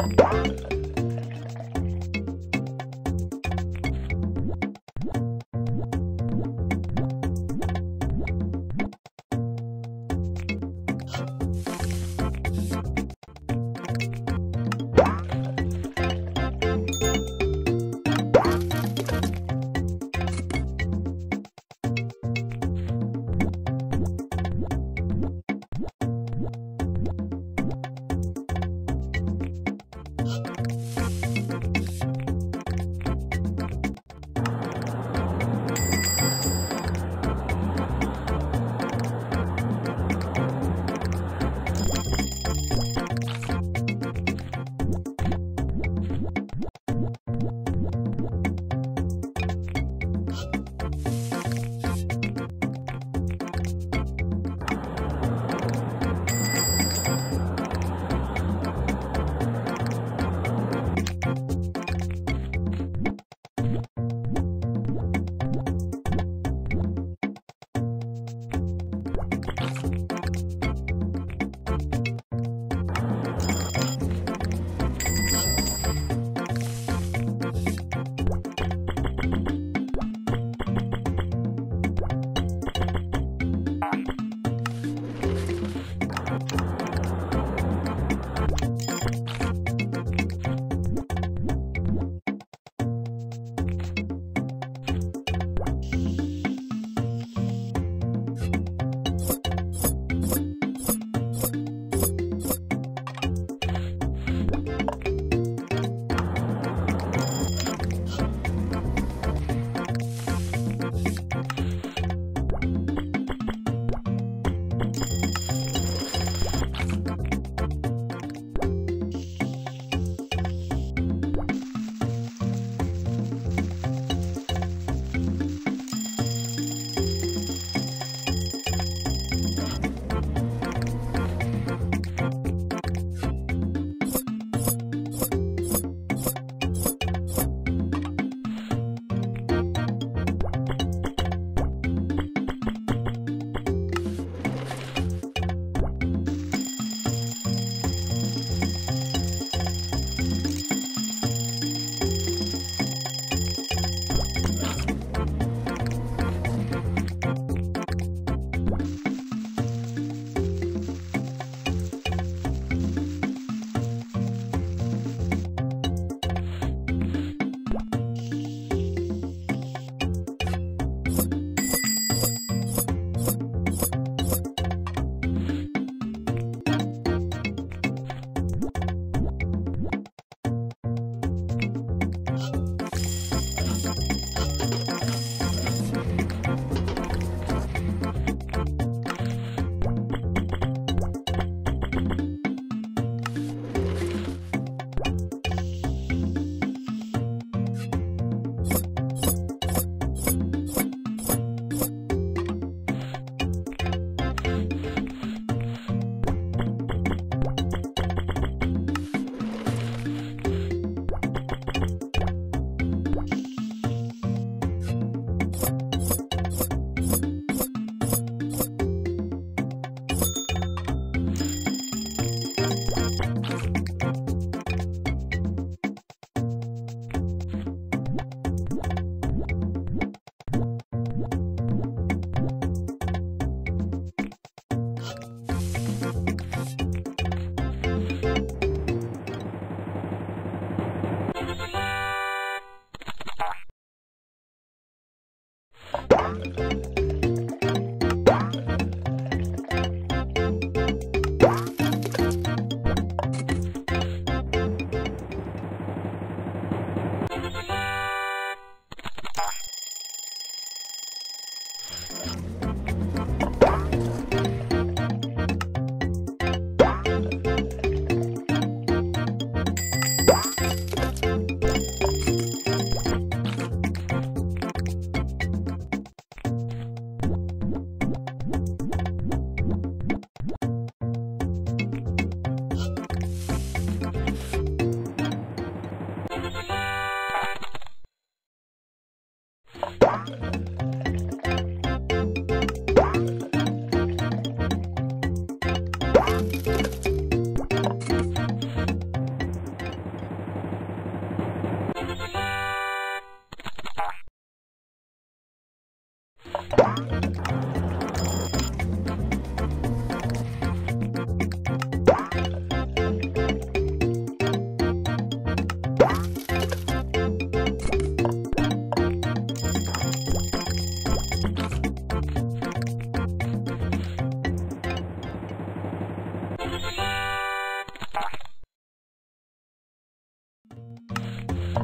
you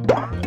감사합니다.